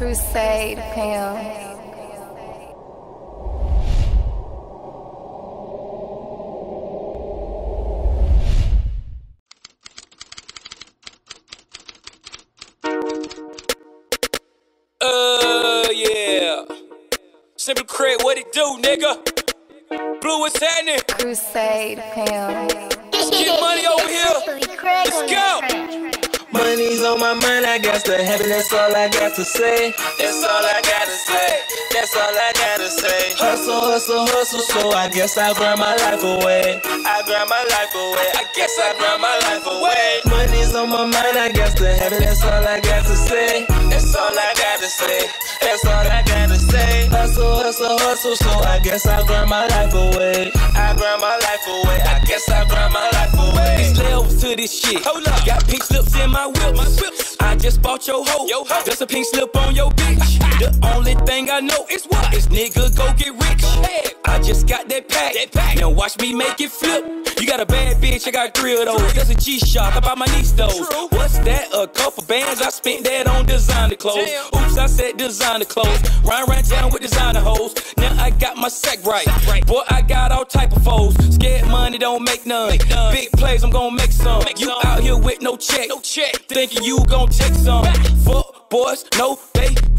Crusade Pam. Uh, yeah. Simply Craig, what it do, nigga? Blue, what's happening? Crusade Pam. Get money over here. Let's go. On my mind, I got to have it, that's all I got to say. That's all I gotta say. That's all I gotta say. Hustle, hustle, hustle, so I guess I grind my life away. I grind my life away. I guess I grind my life away. Money's on my mind, I to have it, that's all I got to say. That's all I gotta say. That's all I gotta say. Hustle, hustle, hustle, so I guess I grind my life away. This shit. Hold up. Got pink slips in my whip. My whips. I just bought your hoe. Yo hoe. There's a pink slip on your bitch. the only thing I know is what? This nigga go get just got that pack. That pack. Now watch me make it flip. You got a bad bitch, I got three of those. That's a G-Shock, I bought my niece those. True. What's that? A couple bands, I spent that on designer clothes. Damn. Oops, I said designer clothes. Run right down with designer hoes. Now I got my sack right. Sack right. Boy, I got all type of foes. Scared money don't make none. Make none. Big plays, I'm gonna make some. Make you some. out here with no check. No check. Thinking you gon' take some. Fuck boys, no,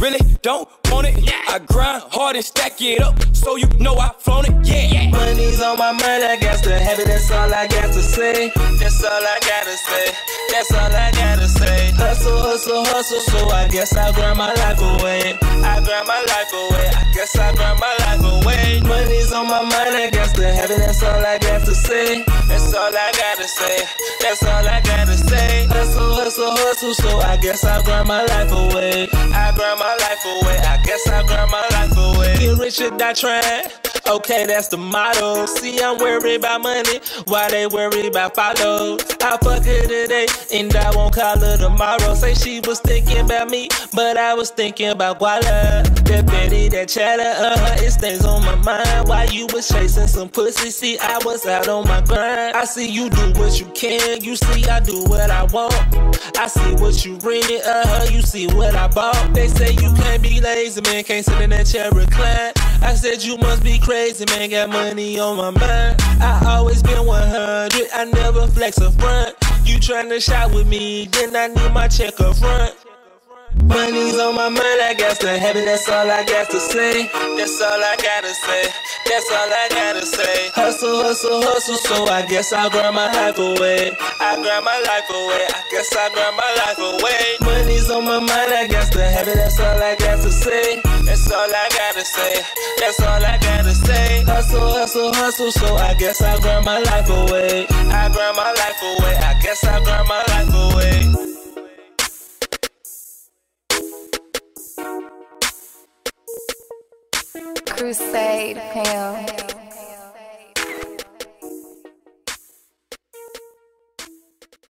really don't want it. Yeah. I grind hard and stack it up, so you know I flown it. Yeah. Money's on my mind, I got to have it, that's all I got to say. That's all I gotta say. That's all I gotta say. Hustle, hustle, hustle, so I guess I grind my life away. I grind my life away. I guess I grind my life away. Money's on my mind, I got to have it, that's all I got to say. That's all I gotta say. That's all I gotta hustle, so I guess I grind my life away. I grind my life away. I guess I grind my life away. Get rich or die trying. Okay, that's the motto. See, I'm worried about money, why they worried about follows. I fuck her today, and I won't call her tomorrow. Say she was thinking about me, but I was thinking about Guala. That Betty, that chatter, uh it stays on my mind. While you was chasing some pussy, see, I was out on my grind. I see you do what you can, you see, I do what I want. I see what you bringing, uh huh, you see what I bought. They say you can't be lazy, man, can't sit in that chair recline. I said you must be crazy, man, got money on my mind. I always been 100, I never flex a front. You tryna shot with me, then I need my check up front. Money's on my mind, I got to have it, that's all I got to say. That's all I gotta say. That's all I gotta say. Hustle, hustle, hustle, so I guess I'll grind my life away. I grind my life away. I guess I grind my life away. Money's on my mind, I got to have it, that's all I got to say. That's all I gotta say. That's all I gotta say. Hustle, hustle, hustle, so I guess I'll grind my life away. I grind my life away. I guess I grind my life away. Crusade Pam.